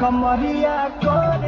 kama via kona